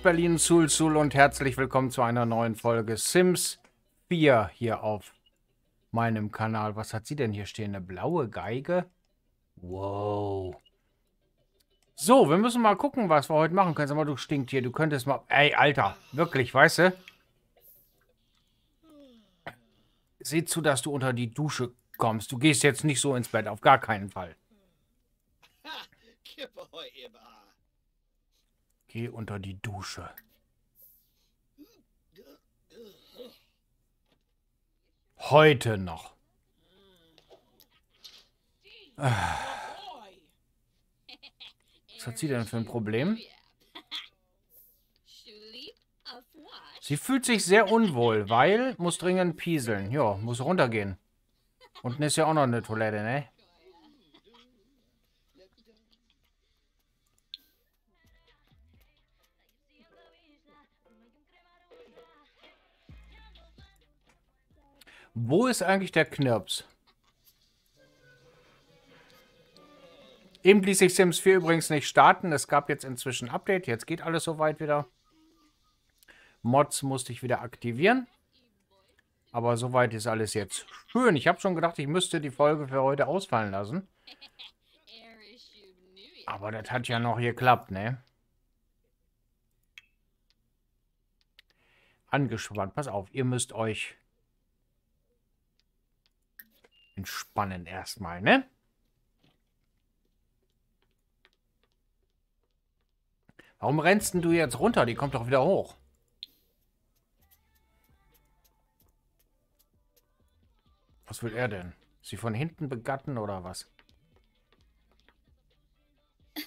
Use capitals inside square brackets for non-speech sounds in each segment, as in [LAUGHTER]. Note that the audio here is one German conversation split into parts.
aus Berlin, Sul Sul und herzlich willkommen zu einer neuen Folge Sims 4 hier auf meinem Kanal. Was hat sie denn hier stehen? Eine blaue Geige? Wow. So, wir müssen mal gucken, was wir heute machen können. Sag mal, du stinkt hier. Du könntest mal... Ey, Alter. Wirklich, weißt du? Sieh zu, dass du unter die Dusche kommst. Du gehst jetzt nicht so ins Bett. Auf gar keinen Fall. Geh unter die Dusche. Heute noch. Was hat sie denn für ein Problem? Sie fühlt sich sehr unwohl, weil muss dringend pieseln. Ja, muss runtergehen. Unten ist ja auch noch eine Toilette, ne? Wo ist eigentlich der Knirps? Eben ließ sich Sims 4 übrigens nicht starten. Es gab jetzt inzwischen ein Update. Jetzt geht alles soweit wieder. Mods musste ich wieder aktivieren. Aber soweit ist alles jetzt schön. Ich habe schon gedacht, ich müsste die Folge für heute ausfallen lassen. Aber das hat ja noch geklappt, ne? Angespannt. Pass auf, ihr müsst euch entspannen erstmal, ne? Warum rennst denn du jetzt runter? Die kommt doch wieder hoch. Was will er denn? Sie von hinten begatten oder was? [LAUGHS]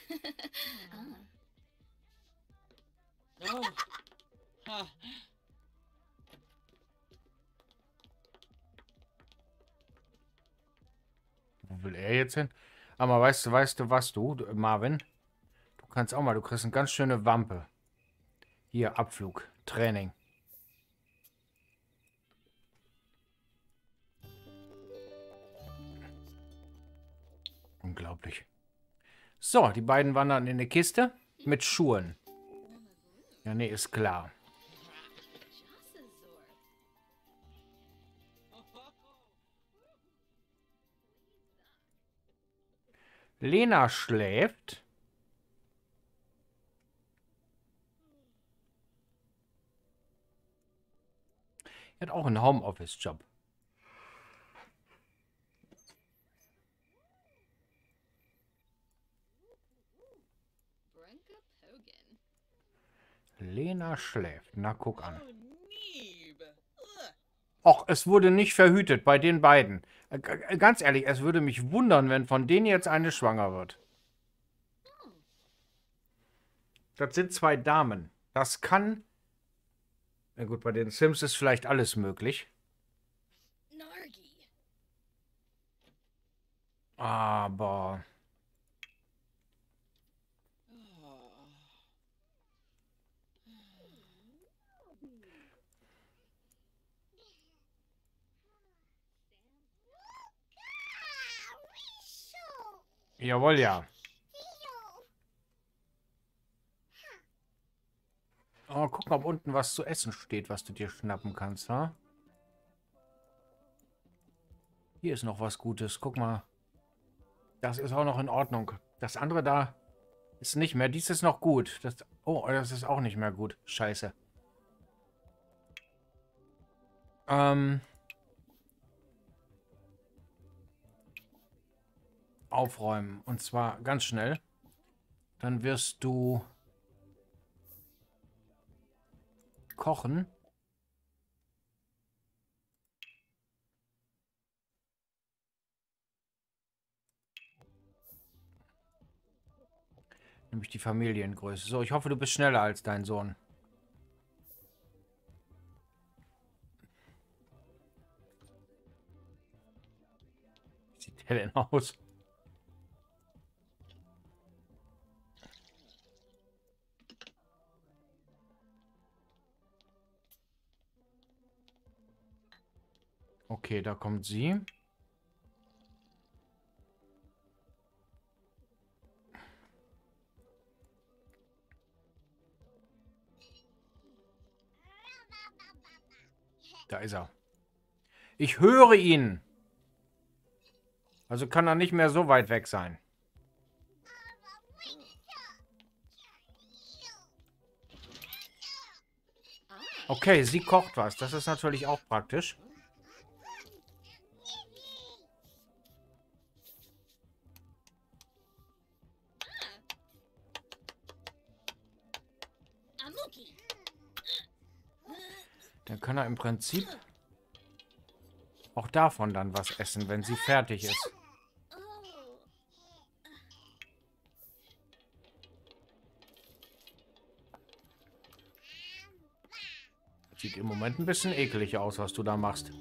oh. Will er jetzt hin? Aber weißt du, weißt du was, du, Marvin? Du kannst auch mal, du kriegst eine ganz schöne Wampe. Hier, Abflug, Training. Unglaublich. So, die beiden wandern in eine Kiste mit Schuhen. Ja, nee, ist klar. Lena schläft. Er hat auch einen Homeoffice-Job. Lena schläft. Na, guck an. Och, es wurde nicht verhütet bei den beiden. Äh, ganz ehrlich, es würde mich wundern, wenn von denen jetzt eine schwanger wird. Das sind zwei Damen. Das kann... Na gut, bei den Sims ist vielleicht alles möglich. Aber... Jawohl, ja. Oh, guck mal, ob unten was zu essen steht, was du dir schnappen kannst, ha? Hier ist noch was Gutes. Guck mal. Das ist auch noch in Ordnung. Das andere da ist nicht mehr. Dies ist noch gut. Das, oh, das ist auch nicht mehr gut. Scheiße. Ähm... aufräumen. Und zwar ganz schnell. Dann wirst du kochen. Nämlich die Familiengröße. So, ich hoffe, du bist schneller als dein Sohn. Sieht der denn aus? Okay, da kommt sie. Da ist er. Ich höre ihn. Also kann er nicht mehr so weit weg sein. Okay, sie kocht was. Das ist natürlich auch praktisch. Dann kann er im Prinzip auch davon dann was essen, wenn sie fertig ist. Sieht im Moment ein bisschen eklig aus, was du da machst.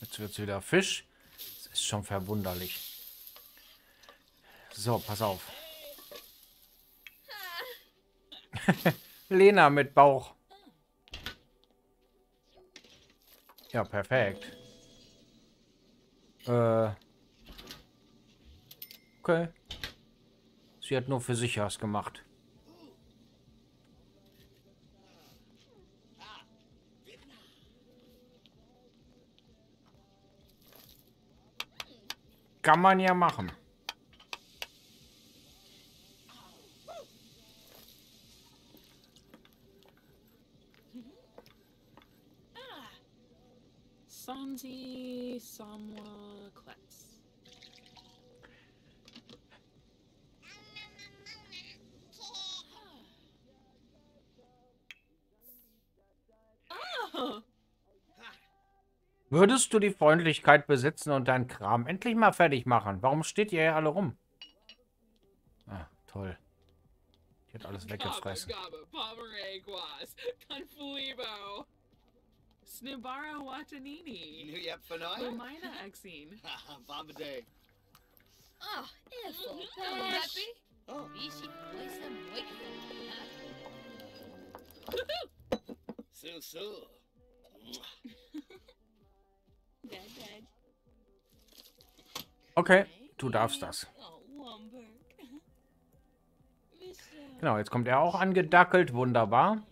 Jetzt wird es wieder Fisch. Das ist schon verwunderlich. So, pass auf. [LAUGHS] Lena mit Bauch. Ja, perfekt. Äh. Okay. Sie hat nur für sich was gemacht. Kann man ja machen. Santi Samwa Klets. Oh, Würdest du die Freundlichkeit besitzen und deinen Kram endlich mal fertig machen? Warum steht ihr hier alle rum? Ah, toll. Die hat alles weggefressen. Snibara Watanini, je Fanai? Lumina Exine. Baba Day. Oh, evil Oh, fish. Happy? Oh, Bishi, place him wakeful. Dad, dad. Okay, du darfst das. Oh. [LAUGHS] Genau, jetzt kommt er auch angedackelt. Wunderbar.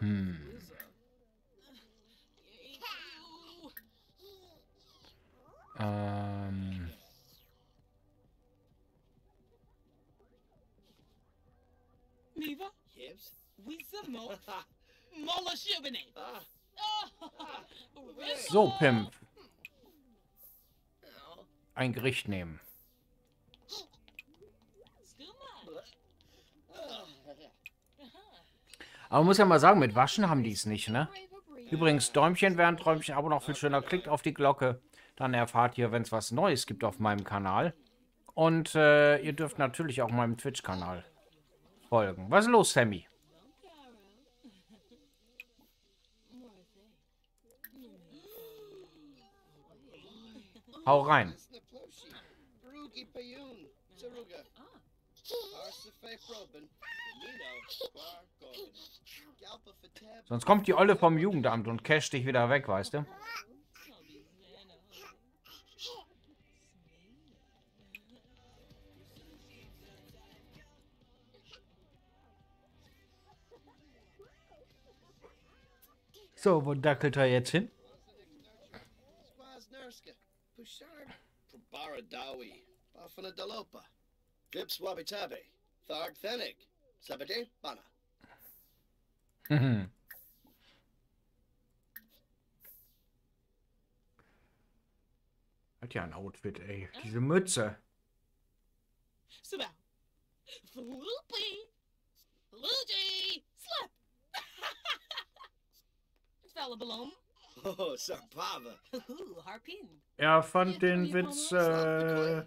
Liza. Ähm, Shibane. [LAUGHS] Ah, so, Pimp. Ein Gericht nehmen. Aber man muss ja mal sagen, mit Waschen haben die es nicht, ne? Übrigens, Däumchen wären Träumchen, aber noch viel schöner. Klickt auf die Glocke, dann erfahrt ihr, wenn es was Neues gibt auf meinem Kanal. Und äh, ihr dürft natürlich auch meinem Twitch-Kanal folgen. Was ist los, Sammy? Hau rein. Sonst kommt die Olle vom Jugendamt und casht dich wieder weg, weißt du? So, wo dackelt er jetzt hin? Gips Wabi Tabi, Tharg Thenig, Sabade Bana. Mhm. [LAUGHS] Hat ja ein Outfit, ey. Diese Mütze. Super. Floopy. Luigi. Slip. [LAUGHS] Fell below. Oh, Sampava. Er fand den Witz, äh,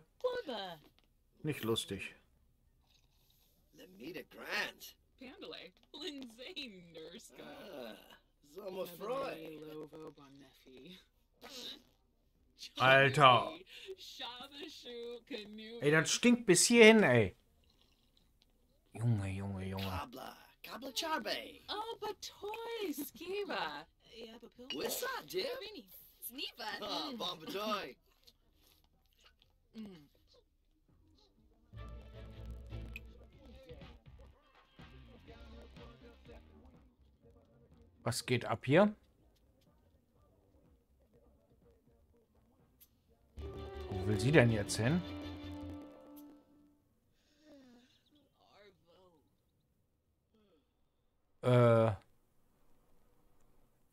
nicht lustig. Lemita Grant. Pandalay. [LAUGHS] Lindsay Nurska. Ah, Zoma Freud. [LAUGHS] Alter. Ey, das stinkt bis hierhin, ey. Junge, Junge, Junge. Kabla. Kabla charbe. Oh, but toy, Skiva. What's that, dear? Rini. Sneeva. Ah, bombatoy. Mm. Was geht ab hier? Wo will sie denn jetzt hin? Äh.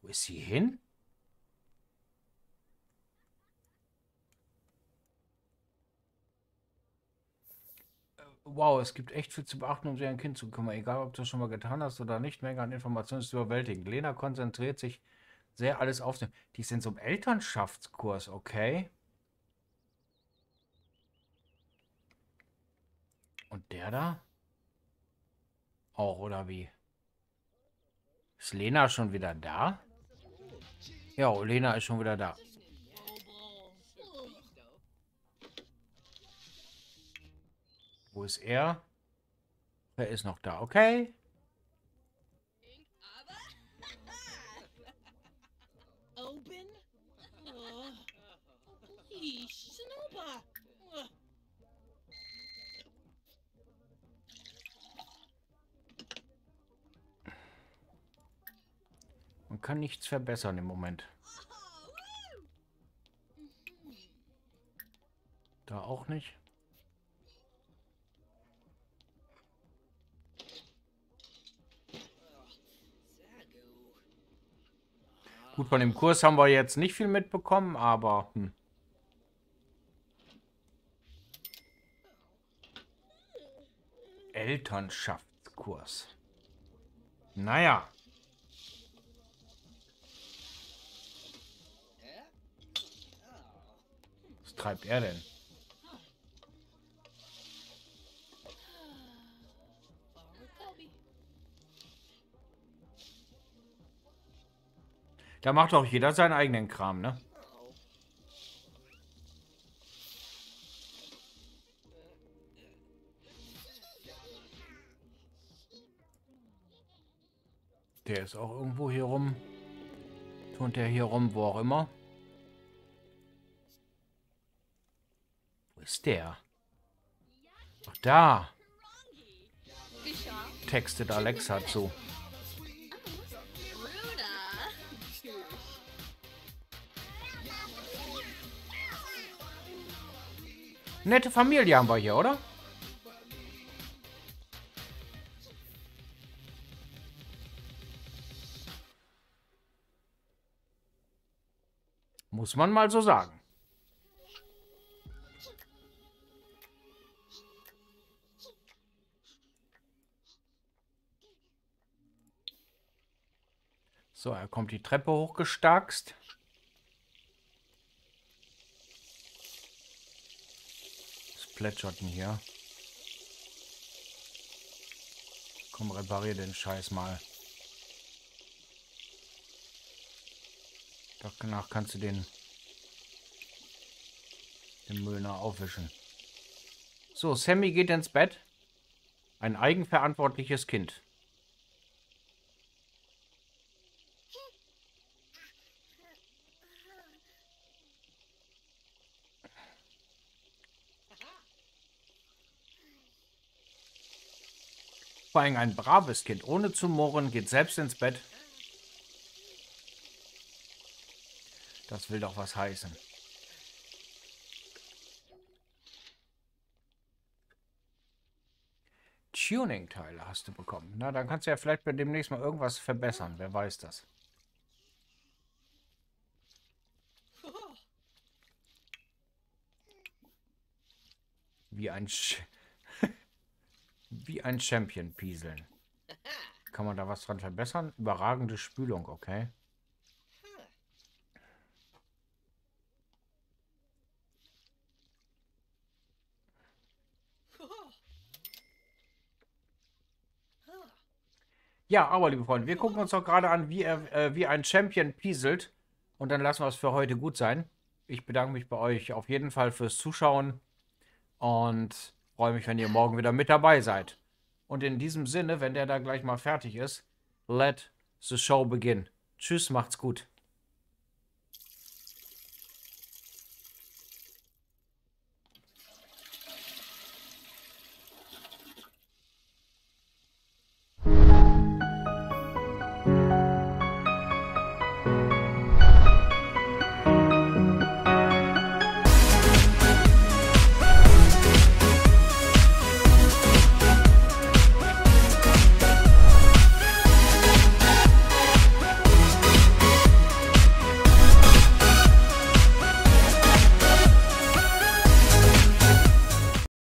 Wo ist sie hin? Wow, es gibt echt viel zu beachten, um sich ein Kind zu kümmern. Egal, ob du das schon mal getan hast oder nicht, Menge an Informationen ist überwältigend. Lena konzentriert sich sehr alles auf. den- Die sind so im Elternschaftskurs, okay? Und der da? Auch, oder wie? Ist Lena schon wieder da? Ja, Lena ist schon wieder da. Wo ist er? Er ist noch da, okay? [LAUGHS] Open. Uh, Man kann nichts verbessern im Moment. Da auch nicht. Gut, von dem Kurs haben wir jetzt nicht viel mitbekommen, aber... Hm. Elternschaftskurs. Naja. Was treibt er denn? Da macht auch jeder seinen eigenen Kram, ne? Der ist auch irgendwo hier rum. Turnt der hier rum, wo auch immer. Wo ist der? Ach, da. Textet Alexa zu. Nette Familie haben wir hier, oder? Muss man mal so sagen. So, er kommt die Treppe hochgestarkst. Plätscherten hier. Komm, reparier den Scheiß mal. Danach kannst du den, den Müll noch aufwischen. So, Sammy geht ins Bett. Ein eigenverantwortliches Kind. Vor allem ein braves Kind, ohne zu murren, geht selbst ins Bett. Das will doch was heißen. Tuning-Teile hast du bekommen. Na, dann kannst du ja vielleicht bei demnächst mal irgendwas verbessern. Wer weiß das. Wie ein Sch Wie ein Champion pieseln. Kann man da was dran verbessern? Überragende Spülung, okay. Ja, aber liebe Freunde, wir gucken uns doch gerade an, wie, er, äh, wie ein Champion pieselt. Und dann lassen wir es für heute gut sein. Ich bedanke mich bei euch auf jeden Fall fürs Zuschauen und freue mich, wenn ihr morgen wieder mit dabei seid. Und in diesem Sinne, wenn der da gleich mal fertig ist, let the show begin. Tschüss, macht's gut.